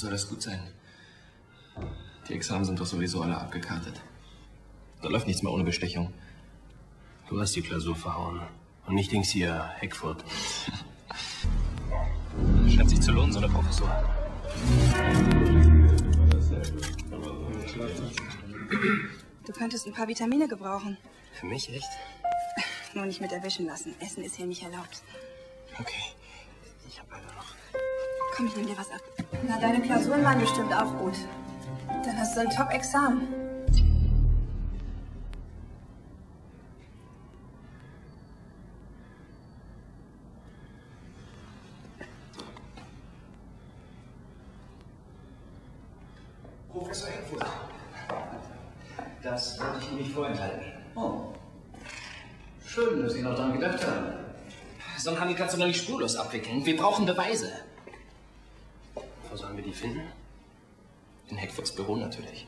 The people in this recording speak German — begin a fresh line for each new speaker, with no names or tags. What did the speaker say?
soll das gut sein? Die Examen sind doch sowieso alle abgekartet. Da läuft nichts mehr ohne Bestechung.
Du hast die Klausur verhauen. Und nicht Dings hier, Heckfurt.
Scheint sich zu lohnen, so eine Professur.
Du könntest ein paar Vitamine gebrauchen.
Für mich echt?
Nur nicht mit erwischen lassen. Essen ist hier nicht erlaubt.
Okay. Ich hab noch.
Komm, ich nehme dir was ab.
Na, deine Klausuren waren bestimmt auch gut. Dann hast du ein Top-Examen.
Professor Eckfurt. Das wollte ich Ihnen nicht vorenthalten. Oh. Schön, dass Sie noch dran gedacht haben.
So einen Handel kannst du doch nicht spurlos abwickeln. Wir brauchen Beweise.
Wo sollen wir die finden?
In Heckfords Büro natürlich.